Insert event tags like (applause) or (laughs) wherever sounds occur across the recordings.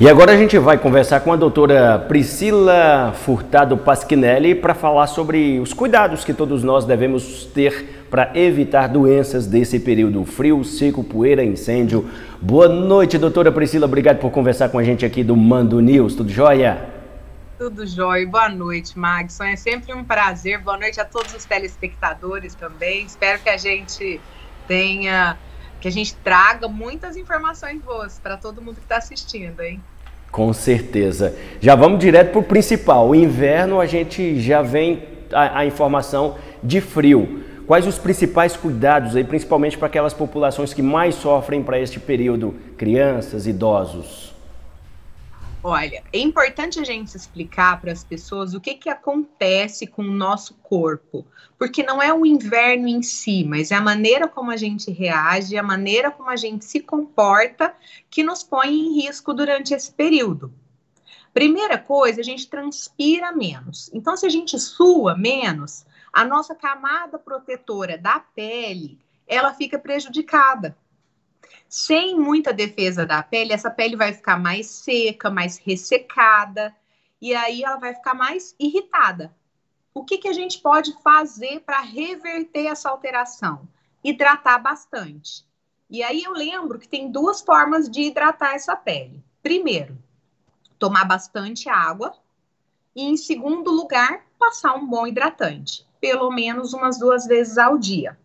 E agora a gente vai conversar com a doutora Priscila Furtado Pasquinelli para falar sobre os cuidados que todos nós devemos ter para evitar doenças desse período frio, seco, poeira, incêndio. Boa noite, doutora Priscila. Obrigado por conversar com a gente aqui do Mando News. Tudo jóia? Tudo jóia. Boa noite, Magson. É sempre um prazer. Boa noite a todos os telespectadores também. Espero que a gente tenha que a gente traga muitas informações boas para todo mundo que está assistindo, hein? Com certeza. Já vamos direto para o principal. O inverno a gente já vem a, a, informação de frio. Quais os principais cuidados aí, principalmente para aquelas populações que mais sofrem para este período? Crianças, idosos. Olha, é importante a gente explicar para as pessoas o que, que acontece com o nosso corpo, porque não é o inverno em si, mas é a maneira como a gente reage, a maneira como a gente se comporta que nos põe em risco durante esse período. Primeira coisa, a gente transpira menos. Então, se a gente sua menos, a nossa camada protetora da pele, ela fica prejudicada. Sem muita defesa da pele, essa pele vai ficar mais seca, mais ressecada, e aí ela vai ficar mais irritada. O que, que a gente pode fazer para reverter essa alteração? Hidratar bastante. E aí eu lembro que tem duas formas de hidratar essa pele. Primeiro, tomar bastante água. E em segundo lugar, passar um bom hidratante, pelo menos umas duas vezes ao dia.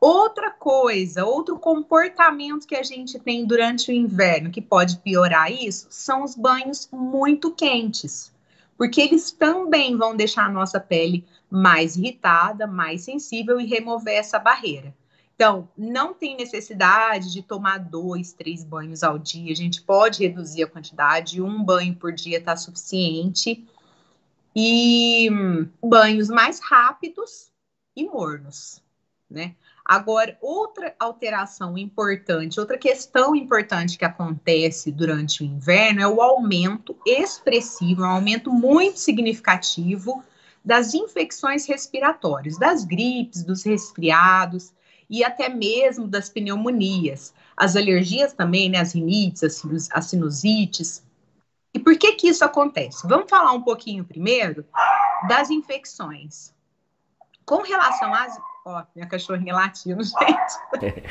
Outra coisa, outro comportamento que a gente tem durante o inverno que pode piorar isso são os banhos muito quentes, porque eles também vão deixar a nossa pele mais irritada, mais sensível e remover essa barreira. Então, não tem necessidade de tomar dois, três banhos ao dia. A gente pode reduzir a quantidade, um banho por dia está suficiente. E hum, banhos mais rápidos e mornos, né? Agora, outra alteração importante, outra questão importante que acontece durante o inverno é o aumento expressivo, um aumento muito significativo das infecções respiratórias, das gripes, dos resfriados e até mesmo das pneumonias. As alergias também, né, as rinites, as sinusites. E por que que isso acontece? Vamos falar um pouquinho primeiro das infecções. Com relação às Ó, minha cachorrinha latindo, (laughs) gente.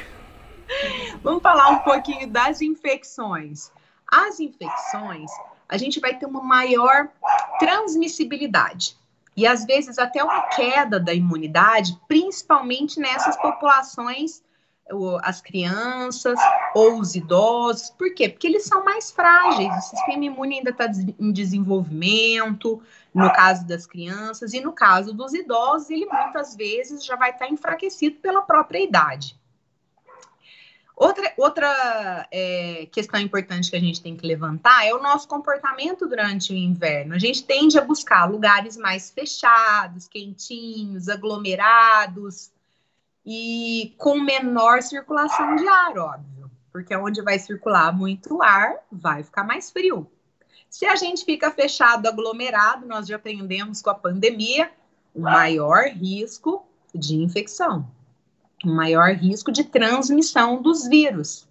Vamos falar um pouquinho das infecções. As infecções, a gente vai ter uma maior transmissibilidade e às vezes até uma queda da imunidade, principalmente nessas populações as crianças ou os idosos. Por quê? Porque eles são mais frágeis, o sistema imune ainda está em desenvolvimento, no caso das crianças, e no caso dos idosos, ele muitas vezes já vai estar tá enfraquecido pela própria idade. Outra, outra é, questão importante que a gente tem que levantar é o nosso comportamento durante o inverno. A gente tende a buscar lugares mais fechados, quentinhos, aglomerados, e com menor circulação de ar, óbvio, porque onde vai circular muito ar, vai ficar mais frio. Se a gente fica fechado, aglomerado, nós já aprendemos com a pandemia, o maior risco de infecção, o maior risco de transmissão dos vírus.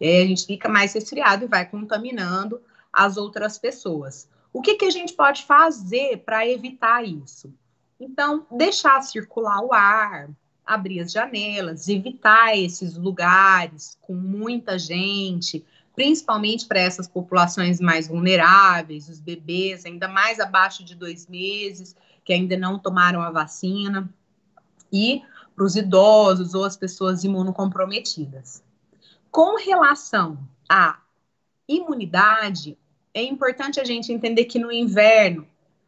E aí a gente fica mais resfriado e vai contaminando as outras pessoas. O que, que a gente pode fazer para evitar isso? Então, deixar circular o ar, abrir as janelas, evitar esses lugares com muita gente, principalmente para essas populações mais vulneráveis, os bebês ainda mais abaixo de dois meses, que ainda não tomaram a vacina, e para os idosos ou as pessoas imunocomprometidas. Com relação à imunidade, é importante a gente entender que no inverno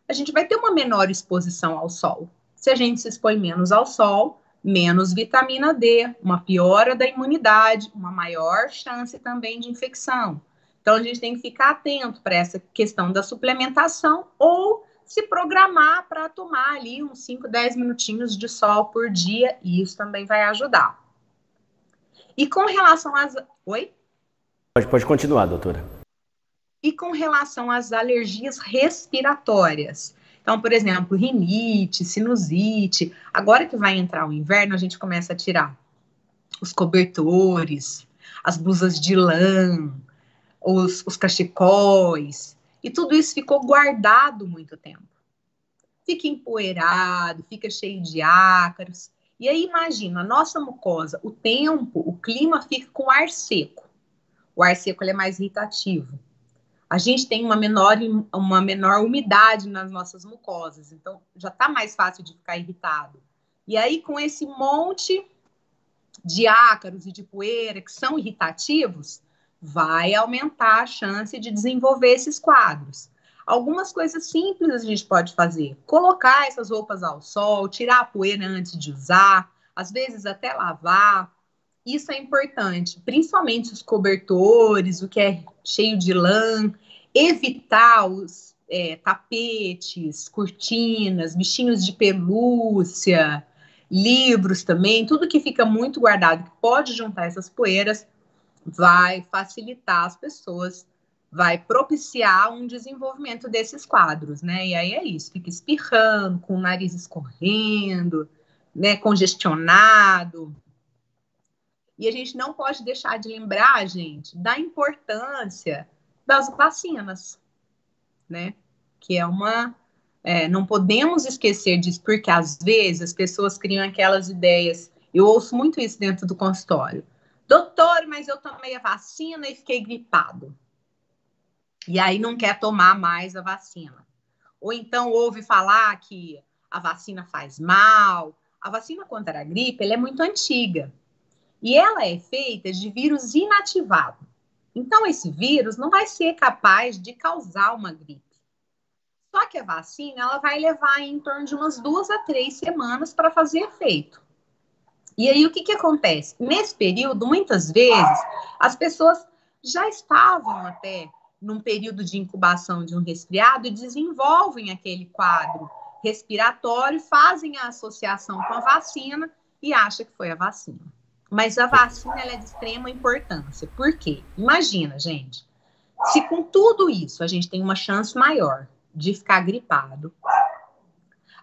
a gente vai ter uma menor exposição ao sol. Se a gente se expõe menos ao sol, menos vitamina D, uma piora da imunidade, uma maior chance também de infecção. Então, a gente tem que ficar atento para essa questão da suplementação ou se programar para tomar ali uns 5, 10 minutinhos de sol por dia, e isso também vai ajudar. E com relação às. Oi? Pode, pode continuar, doutora. E com relação às alergias respiratórias, então, por exemplo, rinite, sinusite. Agora que vai entrar o inverno, a gente começa a tirar os cobertores, as blusas de lã, os, os cachecóis, e tudo isso ficou guardado muito tempo. Fica empoeirado, fica cheio de ácaros. E aí imagina, a nossa mucosa, o tempo, o clima fica com ar seco. O ar seco é mais irritativo. A gente tem uma menor, uma menor umidade nas nossas mucosas, então já está mais fácil de ficar irritado. E aí, com esse monte de ácaros e de poeira que são irritativos, vai aumentar a chance de desenvolver esses quadros. Algumas coisas simples a gente pode fazer: colocar essas roupas ao sol, tirar a poeira antes de usar, às vezes até lavar. Isso é importante, principalmente os cobertores, o que é cheio de lã, evitar os é, tapetes, cortinas, bichinhos de pelúcia, livros também, tudo que fica muito guardado, que pode juntar essas poeiras, vai facilitar as pessoas, vai propiciar um desenvolvimento desses quadros, né? E aí é isso, fica espirrando, com o nariz escorrendo, né, congestionado. E a gente não pode deixar de lembrar, gente, da importância das vacinas, né? Que é uma. É, não podemos esquecer disso, porque às vezes as pessoas criam aquelas ideias. Eu ouço muito isso dentro do consultório. Doutor, mas eu tomei a vacina e fiquei gripado. E aí não quer tomar mais a vacina. Ou então ouve falar que a vacina faz mal. A vacina contra a gripe é muito antiga. E ela é feita de vírus inativado. Então, esse vírus não vai ser capaz de causar uma gripe. Só que a vacina ela vai levar em torno de umas duas a três semanas para fazer efeito. E aí, o que, que acontece? Nesse período, muitas vezes, as pessoas já estavam até num período de incubação de um resfriado e desenvolvem aquele quadro respiratório, fazem a associação com a vacina e acham que foi a vacina. Mas a vacina é de extrema importância. Por quê? Imagina, gente, se com tudo isso a gente tem uma chance maior de ficar gripado,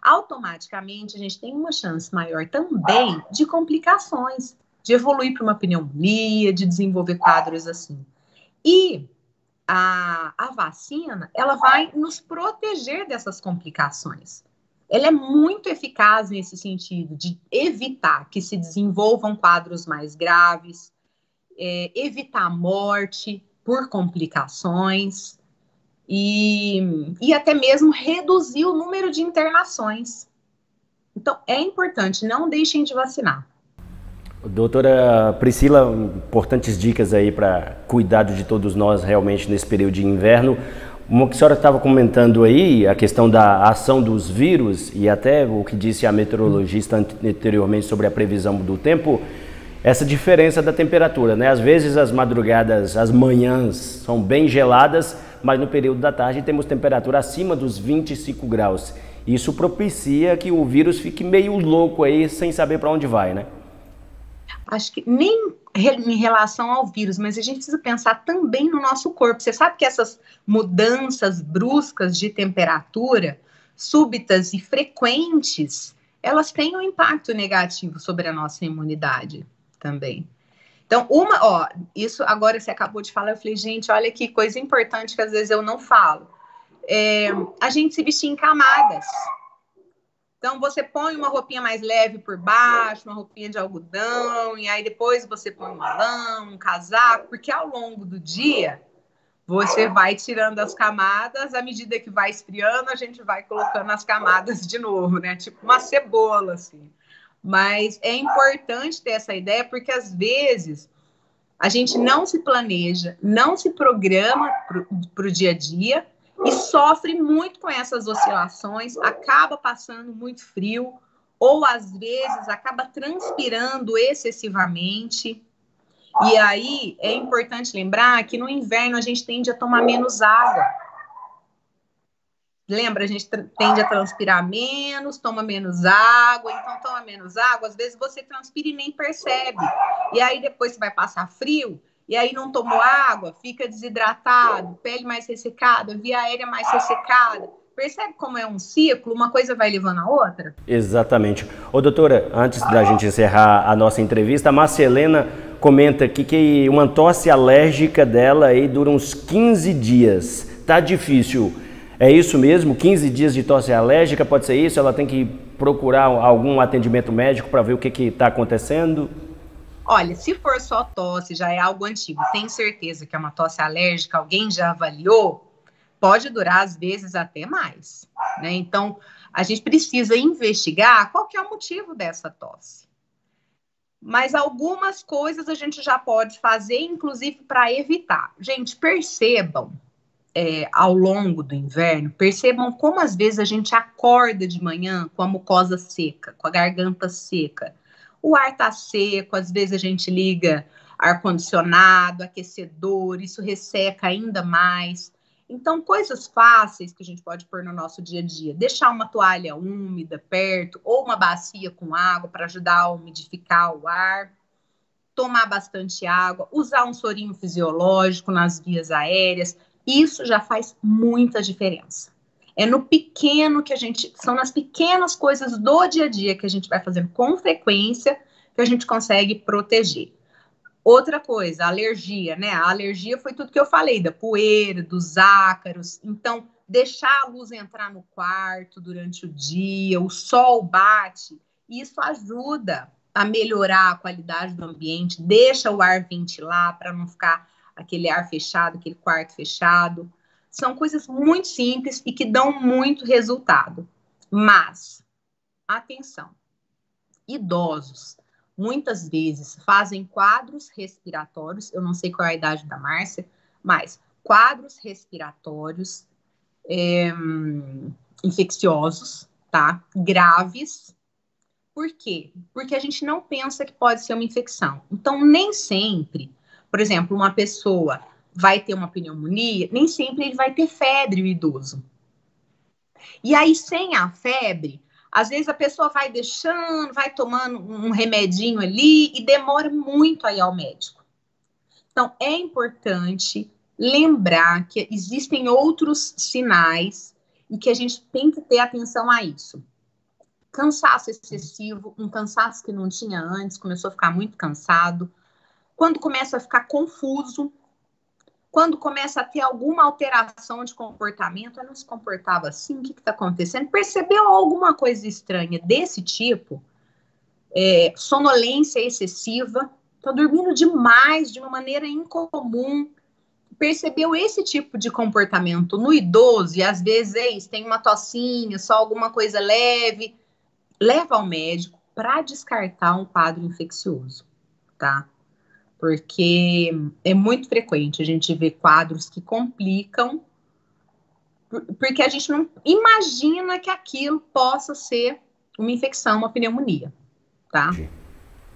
automaticamente a gente tem uma chance maior também de complicações, de evoluir para uma pneumonia, de desenvolver quadros assim. E a, a vacina, ela vai nos proteger dessas complicações ela é muito eficaz nesse sentido de evitar que se desenvolvam quadros mais graves, é, evitar morte por complicações e, e até mesmo reduzir o número de internações. Então, é importante, não deixem de vacinar. Doutora Priscila, importantes dicas aí para cuidado de todos nós realmente nesse período de inverno. Uma que a senhora estava comentando aí, a questão da ação dos vírus e até o que disse a meteorologista anteriormente sobre a previsão do tempo, essa diferença da temperatura, né? Às vezes as madrugadas, as manhãs são bem geladas, mas no período da tarde temos temperatura acima dos 25 graus. Isso propicia que o vírus fique meio louco aí, sem saber para onde vai, né? acho que nem em relação ao vírus, mas a gente precisa pensar também no nosso corpo. Você sabe que essas mudanças bruscas de temperatura, súbitas e frequentes, elas têm um impacto negativo sobre a nossa imunidade também. Então, uma, ó, isso agora você acabou de falar, eu falei, gente, olha que coisa importante que às vezes eu não falo. É, a gente se vestir em camadas. Então, você põe uma roupinha mais leve por baixo, uma roupinha de algodão, e aí depois você põe um malão, um casaco, porque ao longo do dia você vai tirando as camadas, à medida que vai esfriando, a gente vai colocando as camadas de novo, né? Tipo uma cebola, assim. Mas é importante ter essa ideia, porque às vezes a gente não se planeja, não se programa para o dia a dia, e sofre muito com essas oscilações, acaba passando muito frio, ou às vezes acaba transpirando excessivamente. E aí é importante lembrar que no inverno a gente tende a tomar menos água. Lembra, a gente tende a transpirar menos, toma menos água, então toma menos água, às vezes você transpira e nem percebe. E aí depois você vai passar frio, e aí não tomou água, fica desidratado, pele mais ressecada, via aérea mais ressecada. Percebe como é um ciclo? Uma coisa vai levando a outra? Exatamente. Ô doutora, antes da gente encerrar a nossa entrevista, a Marcelena comenta aqui que uma tosse alérgica dela aí dura uns 15 dias. Tá difícil. É isso mesmo? 15 dias de tosse alérgica, pode ser isso? Ela tem que procurar algum atendimento médico para ver o que está acontecendo? Olha, se for só tosse, já é algo antigo, tem certeza que é uma tosse alérgica, alguém já avaliou, pode durar às vezes até mais, né? Então, a gente precisa investigar qual que é o motivo dessa tosse. Mas algumas coisas a gente já pode fazer, inclusive para evitar. Gente, percebam é, ao longo do inverno, percebam como às vezes a gente acorda de manhã com a mucosa seca, com a garganta seca o ar tá seco, às vezes a gente liga ar-condicionado, aquecedor, isso resseca ainda mais. Então, coisas fáceis que a gente pode pôr no nosso dia a dia. Deixar uma toalha úmida perto ou uma bacia com água para ajudar a umidificar o ar. Tomar bastante água, usar um sorinho fisiológico nas vias aéreas. Isso já faz muita diferença. É no pequeno que a gente, são nas pequenas coisas do dia a dia que a gente vai fazendo com frequência que a gente consegue proteger. Outra coisa, alergia, né? A alergia foi tudo que eu falei, da poeira, dos ácaros. Então, deixar a luz entrar no quarto durante o dia, o sol bate, isso ajuda a melhorar a qualidade do ambiente, deixa o ar ventilar para não ficar aquele ar fechado, aquele quarto fechado. São coisas muito simples e que dão muito resultado. Mas, atenção, idosos muitas vezes fazem quadros respiratórios, eu não sei qual é a idade da Márcia, mas quadros respiratórios é, infecciosos, tá? Graves. Por quê? Porque a gente não pensa que pode ser uma infecção. Então, nem sempre, por exemplo, uma pessoa vai ter uma pneumonia, nem sempre ele vai ter febre, o idoso. E aí, sem a febre, às vezes a pessoa vai deixando, vai tomando um remedinho ali e demora muito a ir ao médico. Então, é importante lembrar que existem outros sinais e que a gente tem que ter atenção a isso. Cansaço excessivo, um cansaço que não tinha antes, começou a ficar muito cansado. Quando começa a ficar confuso, quando começa a ter alguma alteração de comportamento, ela não se comportava assim, o que está acontecendo? Percebeu alguma coisa estranha desse tipo? É, sonolência excessiva, está dormindo demais, de uma maneira incomum. Percebeu esse tipo de comportamento no idoso e às vezes tem uma tocinha, só alguma coisa leve, leva ao médico para descartar um quadro infeccioso, tá? Porque é muito frequente a gente ver quadros que complicam, porque a gente não imagina que aquilo possa ser uma infecção, uma pneumonia, tá?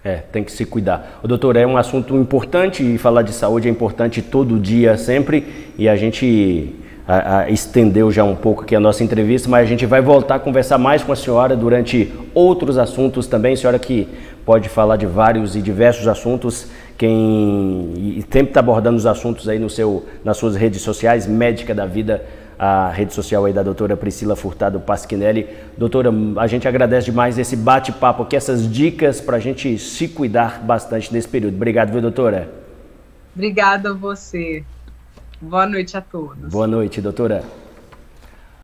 É, tem que se cuidar. O doutor, é um assunto importante e falar de saúde é importante todo dia, sempre, e a gente a, a, estendeu já um pouco aqui a nossa entrevista, mas a gente vai voltar a conversar mais com a senhora durante outros assuntos também. Senhora que pode falar de vários e diversos assuntos quem sempre está abordando os assuntos aí no seu, nas suas redes sociais, Médica da Vida, a rede social aí da doutora Priscila Furtado Pasquinelli. Doutora, a gente agradece demais esse bate-papo aqui, essas dicas para a gente se cuidar bastante nesse período. Obrigado, viu, doutora? Obrigada a você. Boa noite a todos. Boa noite, doutora.